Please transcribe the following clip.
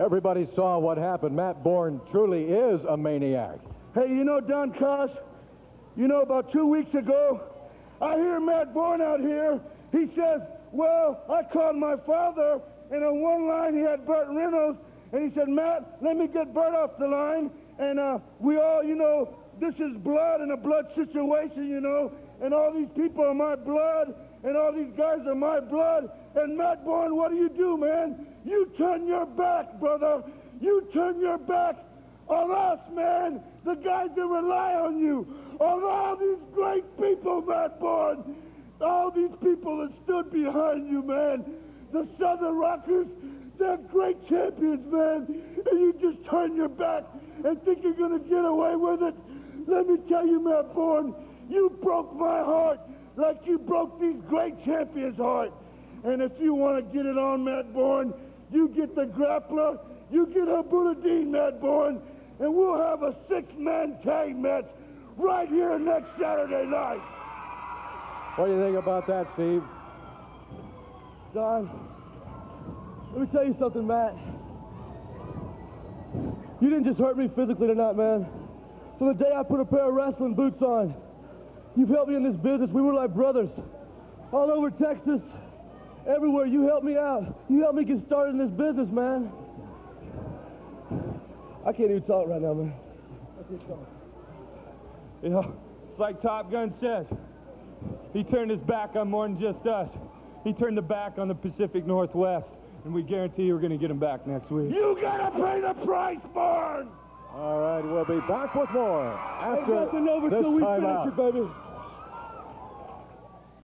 Everybody saw what happened. Matt Borne truly is a maniac. Hey, you know, Don Coss, you know, about two weeks ago, I hear Matt Borne out here. He says, well, I called my father, and on one line he had Burt Reynolds, and he said, Matt, let me get Burt off the line. And uh, we all, you know, this is blood and a blood situation, you know, and all these people are my blood, and all these guys are my blood. And Matt Borne, what do you do, man? You turn your back, brother. You turn your back on us, man, the guys that rely on you, on all these great people, Matt Borne, all these people that stood behind you, man, the Southern Rockers, they're great champions, man, and you just turn your back and think you're going to get away with it. Let me tell you, Matt Borne, you broke my heart like you broke these great champions' heart. And if you want to get it on, Matt Borne, you get the grappler, you get Abdullah Matt Borne, and we'll have a six-man tag match right here next Saturday night. What do you think about that, Steve? Don, let me tell you something, Matt. You didn't just hurt me physically tonight, man. From the day I put a pair of wrestling boots on, you've helped me in this business. We were like brothers. All over Texas, everywhere, you helped me out. You helped me get started in this business, man. I can't even talk right now, man. Know, it's like Top Gun says. He turned his back on more than just us. He turned the back on the Pacific Northwest, and we guarantee we're going to get him back next week. You gotta pay the price, Borne! All right, we'll be back with more after Ain't nothing over this till